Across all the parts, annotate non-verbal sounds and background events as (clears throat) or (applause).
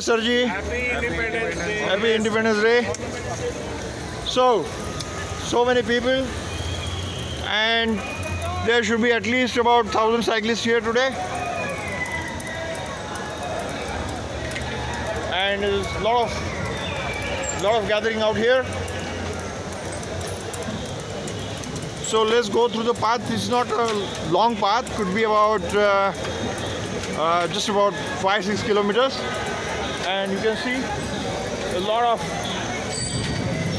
Day, Sarji. Happy Independence Day. Happy Independence Day. So, so many people, and there should be at least about thousand cyclists here today. And there's a lot of, lot of gathering out here. So let's go through the path. It's not a long path. Could be about uh, uh, just about five six kilometers, and you can see a lot of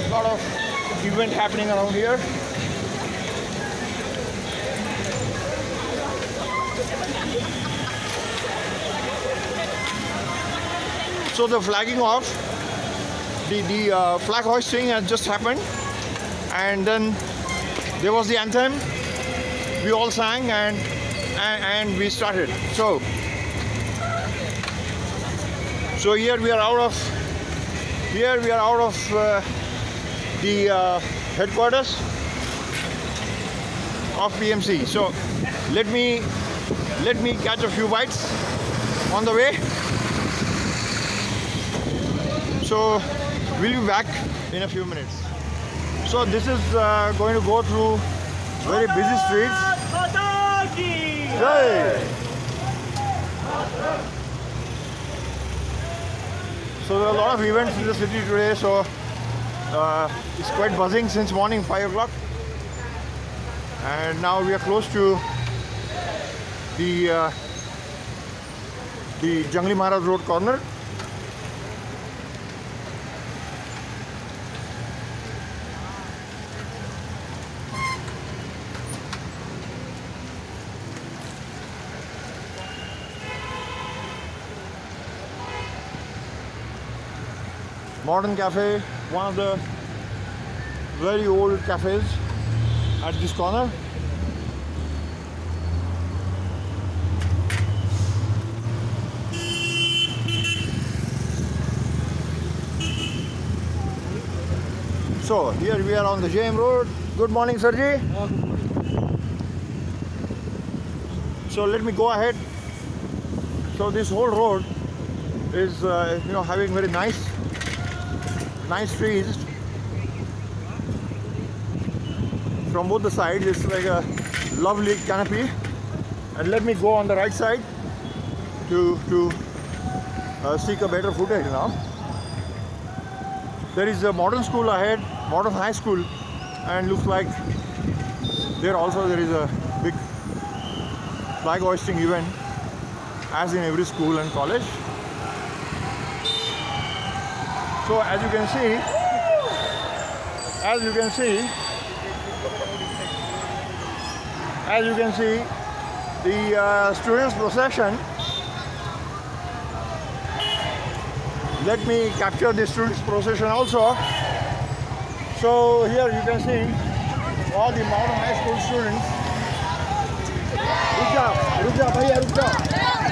lot of event happening around here. So the flagging off, the the uh, flag hoisting has just happened, and then there was the anthem. We all sang and and, and we started. So so here we are out of here we are out of uh, the uh, headquarters of PMC. So let me let me catch a few bites on the way. So we'll be back in a few minutes. So this is uh, going to go through very busy streets. Jai! So there are a lot of events in the city today. So uh, it's quite buzzing since morning, five o'clock, and now we are close to the uh, the Jangli Maharaj Road corner. Modern Cafe, one of the very old cafes at this corner. So here we are on the JM Road. Good morning, Sarji. So let me go ahead. So this whole road is, uh, you know, having very nice nice trees. From both the sides it's like a lovely canopy. And let me go on the right side to to uh, seek a better footage now. There is a modern school ahead modern high school and looks like there also there is a big flag hoisting event as in every school and college so as you can see, as you can see, as you can see, the uh, students procession. Let me capture the students procession also. So here you can see all the modern high school students. Ruja, Ruja, bhaiya, Ruja.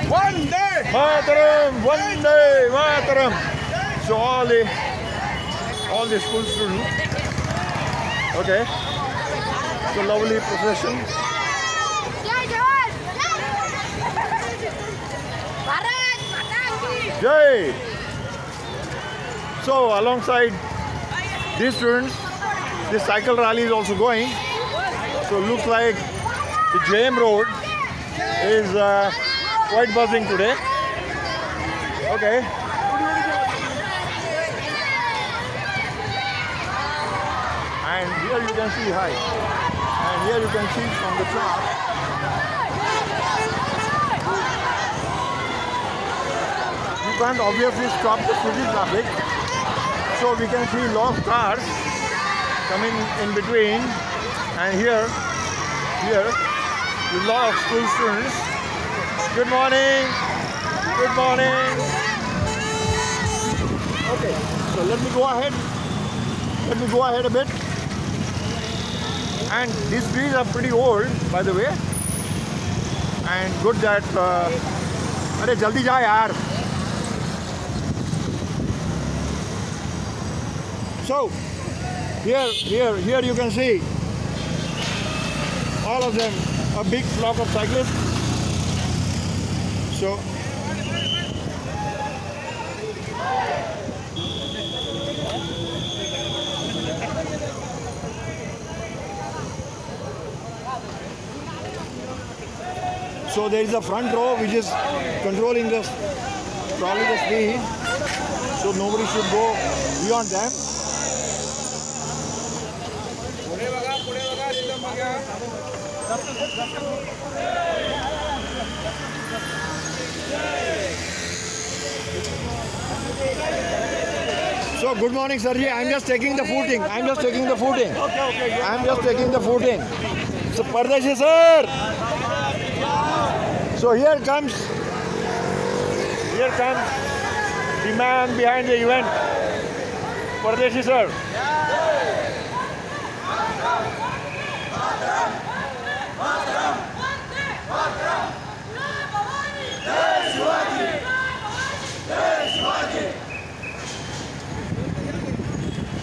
Vande. Mataram, vande, Mataram to all the all the school students. Okay. It's a lovely procession. Jai! So alongside these students, the cycle rally is also going. So looks like the JM Road is uh, quite buzzing today. Okay. Here you can see hi. And here you can see from the top. You can't obviously stop the city traffic. So we can see lot of cars coming in between. And here, here, a lot of school students. Good morning. Good morning. Okay, so let me go ahead. Let me go ahead a bit And these trees are pretty old, by the way. And good that. Uh, अरे जल्दी जा यार So here, here, here you can see all of them a big flock of cyclists. So So there is a front row which is controlling the probably the speed. So nobody should go beyond them. So good morning sir. I'm just taking the footing. I'm just taking the footing. I'm just taking the footing. So Pardeshi sir. So here comes, here comes the man behind the event. Pardeshi sir.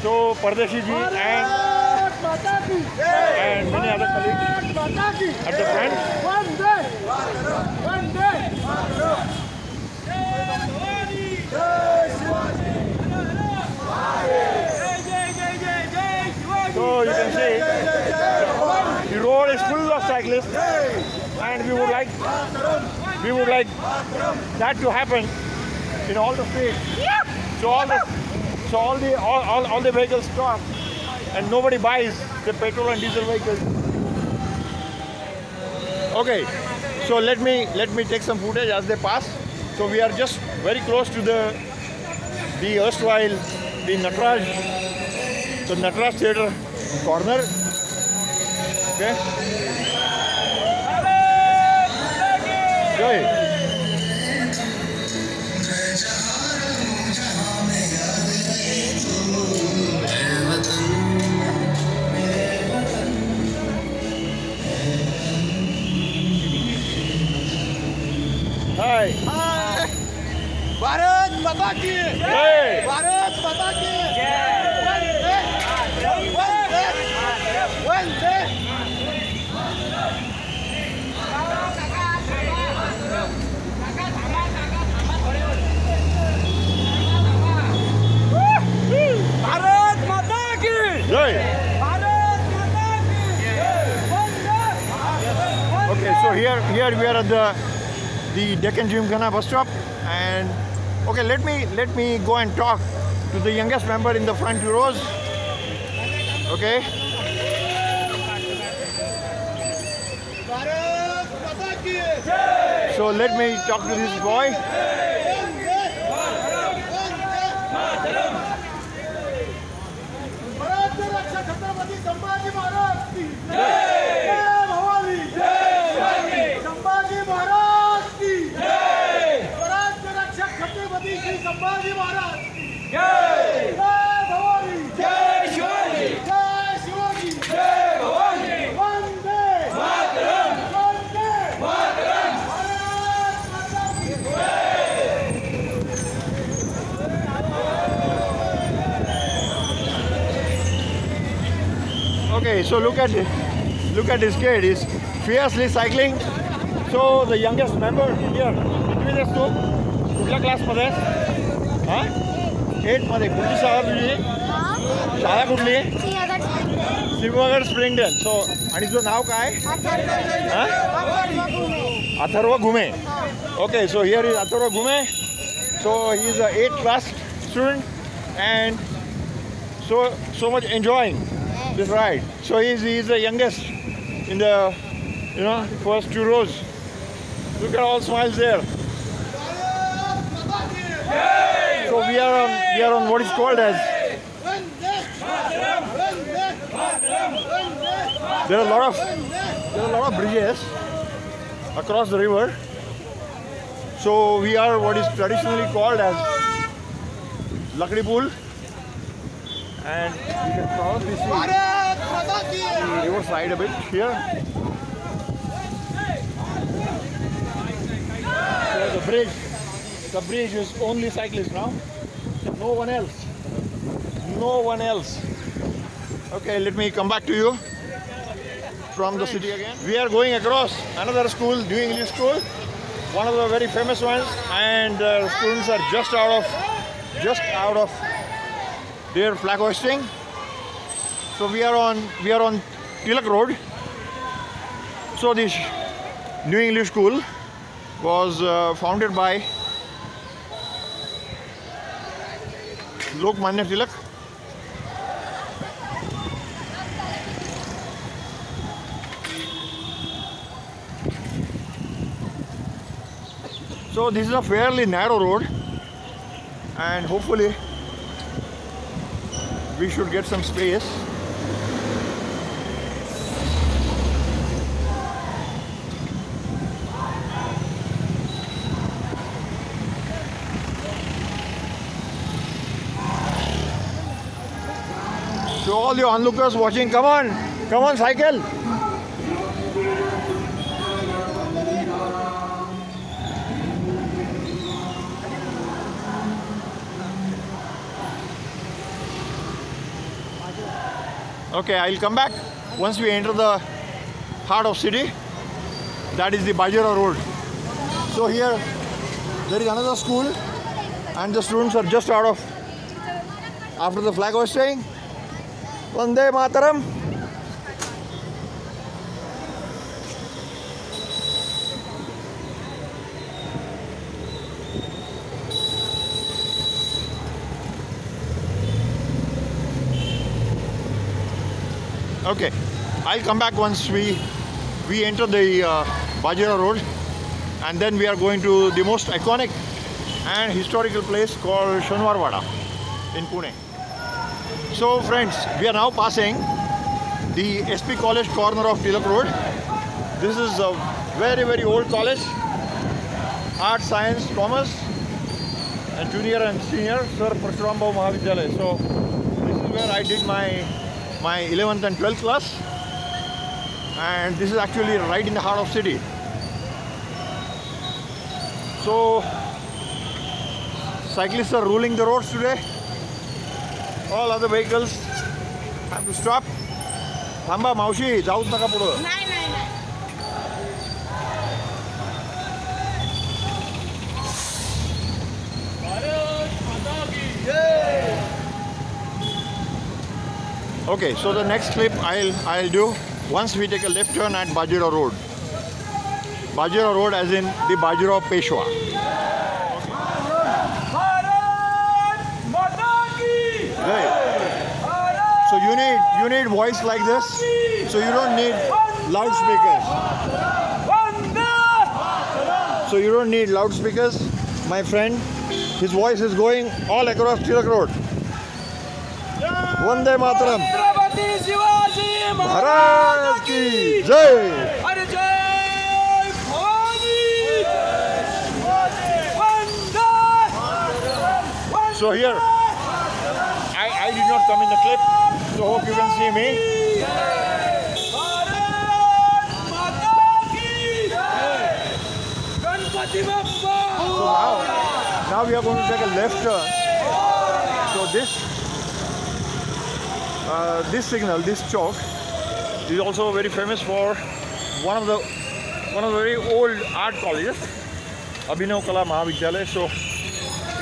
So Pardeshi ji and, and many other colleagues at the front. So you can see the road is full of cyclists and we would like we would like that to happen in all the states. So all the so all the all, all, all the vehicles stop and nobody buys the petrol and diesel vehicles. Okay, so let me let me take some footage as they pass. So we are just very close to the the erstwhile the Natraj the Natraj Theatre corner. Okay. Joy. Bharat माता की Hey. Bharat माता की वंदे वंदे वंदे भारत माता की Joy. Bharat माता की वंदे Okay, so here here we are at the the Deccan Gymkhana bus stop, and Okay, let me let me go and talk to the youngest member in the front rows. Okay. So let me talk to this boy. so look at it. Look at this kid. He's fiercely cycling. So the youngest member here, between us two, कुठल्या क्लासमध्ये हां एटमध्ये कुठली शाळा तुझी शाळा कुठली सिंहगड स्प्रिंगडल सो आणि तुझं नाव काय हां Atharva Ghume okay so here is Atharva Ghume so he is a eight class student and so so much enjoying this ride. So he's he's the youngest in the you know first two rows. Look at all smiles there. So we are on we are on what is called as there are a lot of there are a lot of bridges across the river. So we are what is traditionally called as Lakdi Pool and you can probably see the side a bit here. So the bridge, the bridge is only cyclists now, no one else, no one else. Okay, let me come back to you from the city again. We are going across another school, New English School, one of the very famous ones, and uh, students are just out of just out of their flag hoisting. So we are on we are on Tilak Road. So this New English School was uh, founded by Lokmanya Tilak. So this is a fairly narrow road and hopefully we should get some space. So all the onlookers watching, come on, come on cycle. Okay, I'll come back once we enter the heart of city. That is the Bajirao Road. So here there is another school and the students are just out of after the flag was hoisting. Vande Mataram. Okay, I'll come back once we we enter the uh, Bajirao Road, and then we are going to the most iconic and historical place called Shanwarwada in Pune. So, friends, we are now passing the SP College corner of Tilak Road. This is a very very old college, art, science, commerce, and junior and senior Sir Parshurambhau Mahavidyalaya. So, this is where I did my my 11th and 12th class and this is actually right in the heart of city so cyclists are ruling the roads today all other vehicles have to stop थांबा मावशी जाऊच नका पुढं Okay, so the next clip I'll, I'll do once we take a left turn at Bajirao Road. Bajirao Road as in the Bajirao Peshwa. So you need you need voice like this. So you don't need loudspeakers. So you don't need loudspeakers. My friend, his voice is going all across Tilak Road. Chhatrapati Shivaji Maharaj की जय. वंदे So here, I, I did not come in the clip, so hope you can see me. So now, now we are going to take a left turn. So this, uh, this signal, this chowk, is also very famous for one of the one of the very old art colleges, Abhinav Kala Mahavidyalaya. So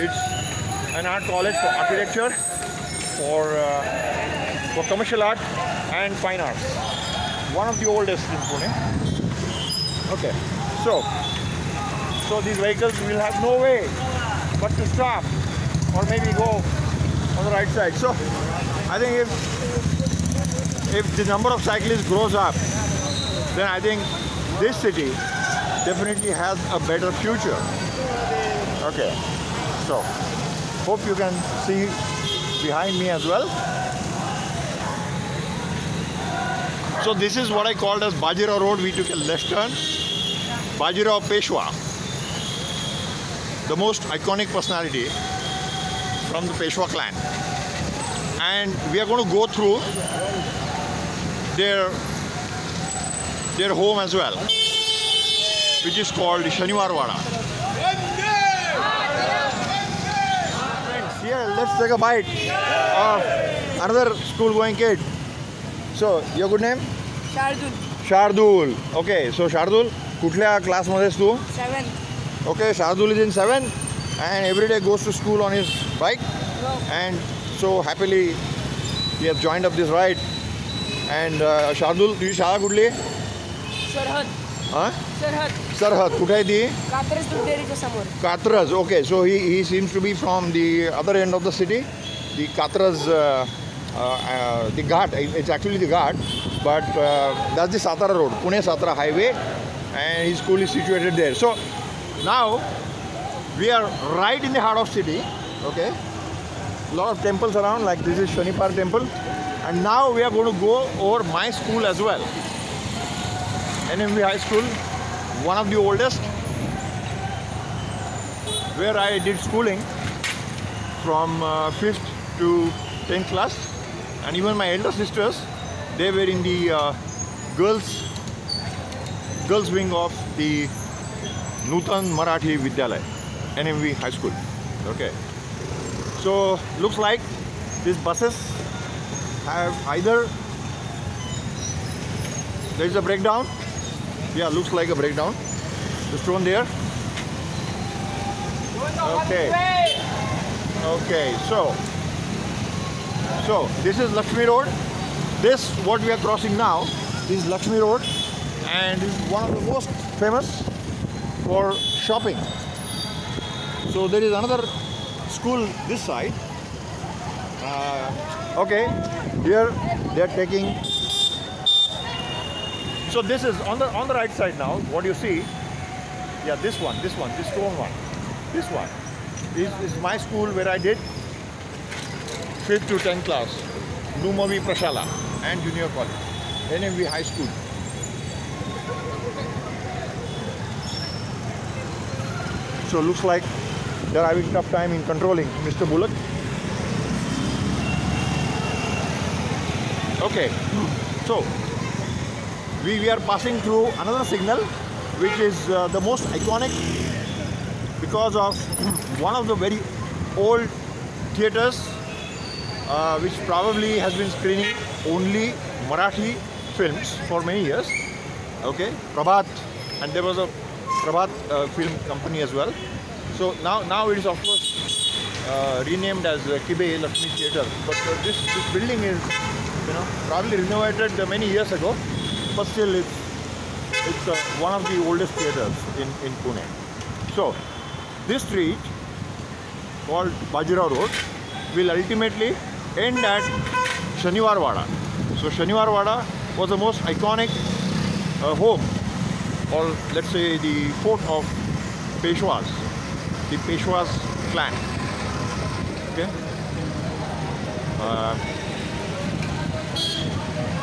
it's an art college for architecture, for uh, for commercial art and fine arts. One of the oldest in Pune. Okay, so so these vehicles will have no way but to stop or maybe go on the right side. So I think if if the number of cyclists grows up, then I think this city definitely has a better future. Okay, so hope you can see behind me as well. So this is what I called as Bajirao Road. We took a left turn. Bajirao of Peshwa the most iconic personality from the Peshwa clan. And we are going to go through their their home as well, which is called Shaniwarwada. Here, let's take a bite of another school going kid. So, your good name? Shardul. Shardul. Okay, so Shardul, Kutla class mother is 7th. Okay, Shardul is in seven, and every day goes to school on his bike. And so happily, he has joined up this ride. And Shardul तुझी शाळा कुठली? सरहद. सरहद. सरहद. कुठे आहे ती? कात्रज समोर. Katraj. Okay so he he seems to be from the other end of the city the Katraj the ghat. It's actually the ghat but that's the Satara road Pune Satara highway and he school is situated there so now we are right in the heart of city okay lot of temples around like this is Shanipar temple and now we are going to go over my school as well. NMV High School, one of the oldest where I did schooling from uh, 5th to 10th class. And even my elder sisters they were in the uh, girls girls wing of the Nutan Marathi Vidyalay NMV High School. Okay. So looks like these buses have either there is a breakdown yeah looks like a breakdown the stone there Okay. Okay, so so this is Lakshmi Road. This what we are crossing now is Lakshmi Road and is one of the most famous for shopping. So there is another school this side. Uh, okay, here they are taking. So this is on the on the right side now. What you see? Yeah, this one, this one, this stone one. This one is, is my school where I did 5th to 10th class, Numavi Prashala and Junior College, NMV High School. So looks like they're having tough time in controlling Mr. Bullock. Okay, so we, we are passing through another signal which is uh, the most iconic because of (clears throat) one of the very old theaters uh, which probably has been screening only Marathi films for many years. Okay, Prabhat, and there was a Prabhat uh, film company as well. So now, now it is of course uh, renamed as uh, Kibe Lakshmi Theatre. But uh, this this building is, know, probably renovated many years ago, but still it's it's uh, one of the oldest theatres in in Pune. So this street called Bajirao Road will ultimately end at Shaniwar Wada. So Shaniwar Wada was the most iconic uh, home or let's say the fort of Peshwas, the Peshwas clan. Okay. Uh,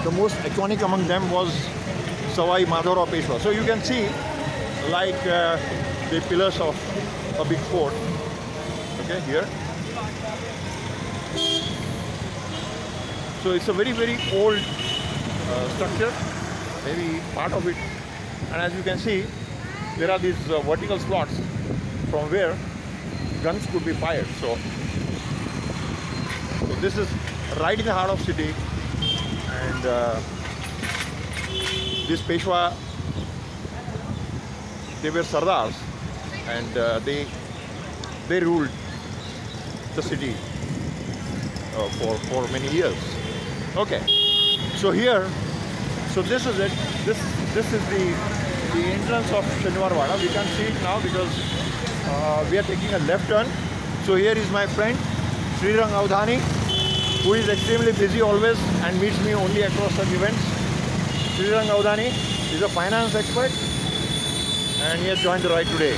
the most iconic among them was Sawai Madhavrao Peshwa. So you can see like uh, the pillars of a big fort. Okay, here. So it's a very very old uh, structure, maybe part of it. And as you can see, there are these uh, vertical slots from where guns could be fired. So, so this is right in the heart of city, and uh, this Peshwa, they were Sardars, and uh, they they ruled the city uh, for for many years. Okay, so here, so this is it. This this is the the entrance of Shaniwar Wada. We can see it now because uh, we are taking a left turn. So here is my friend Srirang Avdhani, who is extremely busy always and meets me only across such events. Srirang Avdhani is a finance expert and he has joined the ride today.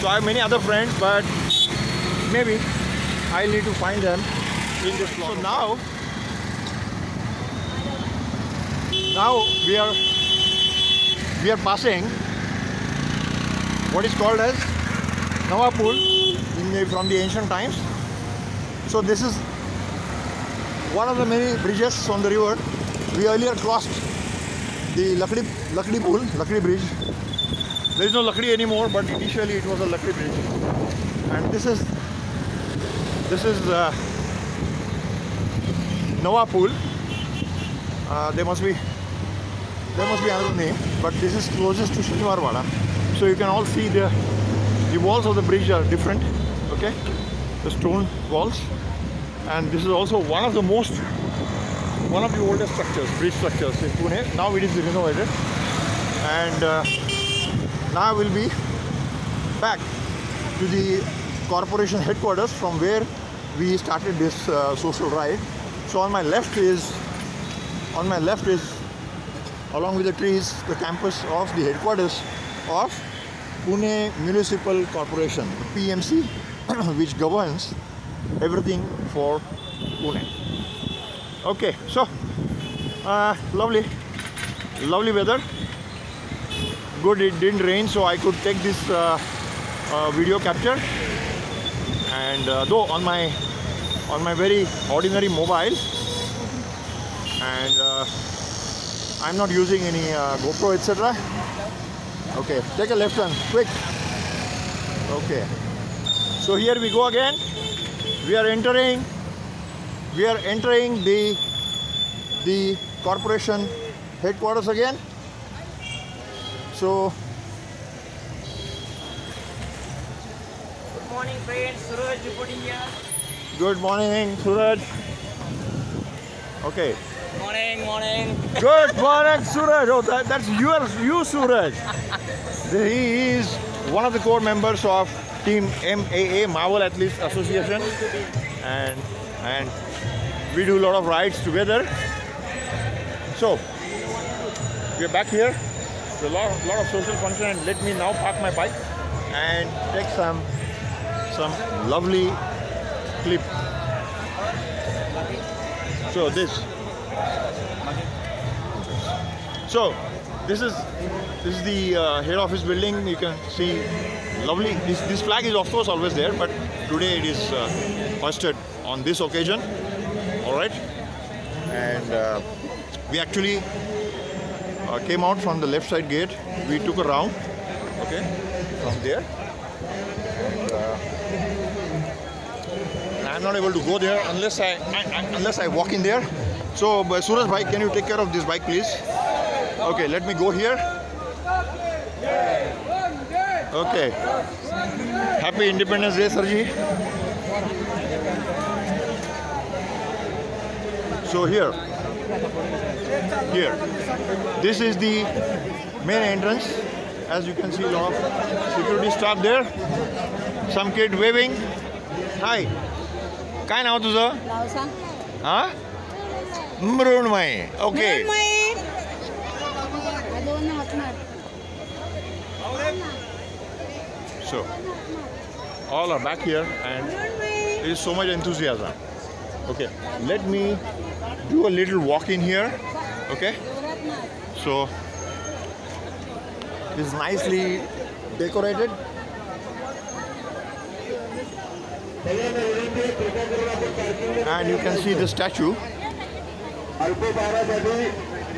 So I have many other friends, but maybe I need to find them in this vlog. So now, now we are we are passing what is called as Nawapul in the, from the ancient times. So this is one of the many bridges on the river. We earlier crossed the Lakdi, Lakdi Pool, Lakdi Bridge. There is no Lakdi anymore, but initially it was a Lakdi Bridge. And this is this is uh, Nawa Pool. Uh, there must be there must be another name, but this is closest to Shaniwarwada. So you can all see the the walls of the bridge are different. Okay, the stone walls, and this is also one of the most one of the oldest structures, bridge structures in Pune. Now it is renovated, and uh, now we'll be back to the corporation headquarters from where we started this uh, social ride. So on my left is on my left is along with the trees the campus of the headquarters of Pune Municipal Corporation PMC (clears throat) which governs everything for Pune. Okay, so uh, lovely, lovely weather. Good, it didn't rain, so I could take this uh, uh, video capture. And uh, though on my on my very ordinary mobile, and uh, I'm not using any uh, GoPro, etc. Okay, take a left turn, quick. Okay, so here we go again. We are entering. We are entering the the corporation headquarters again. So Good morning, friends. Suraj reporting here. good morning, Suraj. Okay. Morning, morning. Good morning, Suraj. Oh, that, that's your, you, Suraj. (laughs) He is one of the core members of Team MAA, Marvel Athletes Association, and and we do a lot of rides together. So we are back here. There's a lot, lot of social function, and let me now park my bike and take some some lovely clip. So this. So this is this is the uh, head office building. You can see lovely. This, this flag is of course always there, but today it is uh, hoisted on this occasion. All right, and uh, we actually uh, came out from the left side gate. We took a round. Okay, from there. Uh, I'm not able to go there unless I, I, I unless I walk in there. So, uh, Suraj bhai, can you take care of this bike, please? Okay, let me go here. Okay. Happy Independence Day, Sarji. So here, here, this is the main entrance. As you can see, a lot of security staff there. Some kid waving. Hi. काय नाव तुझं नाव सांग हा मृण्मय okay So, all are back here and there is so much enthusiasm. Okay, let me do a little walk in here. Okay, so it's nicely decorated. And you can see the statue.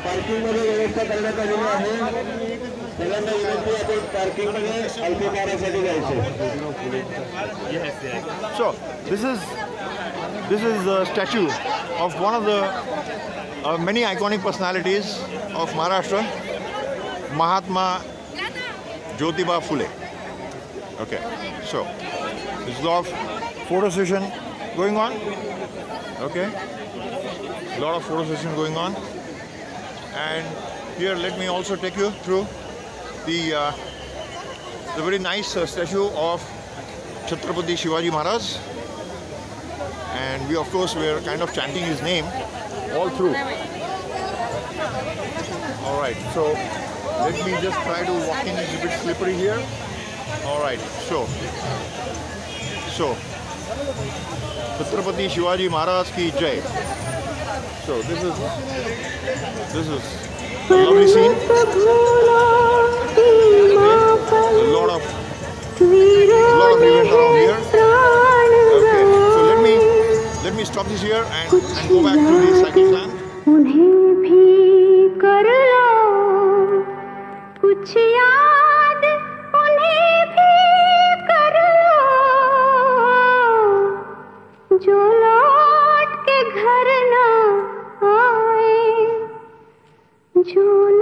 अल्पोपारासाठी पार्किंगमध्ये व्यवस्था करण्यात आलेली आहे सगळ्यांना विनंती आपण पार्किंगमध्ये अल्पोपारासाठी जायचं So this is this is a statue of one of the uh, many iconic personalities of Maharashtra, Mahatma Jyotiba Phule. Okay, so there's a lot of photo session going on. Okay, a lot of photo session going on, and here let me also take you through the uh, the very nice uh, statue of Chhatrapati Shivaji Maharaj. And we, of course, were kind of chanting his name all through. All right, so let me just try to walk in. It's a bit slippery here. All right, so, so, Chhatrapati Shivaji Maharaj ki jai. So this is this is a lovely scene. A lot of a lot of events around here. Okay, so let me let me stop this here and, and go back to the cycle slam. उन्हें भी कर लो कुछ याद छूना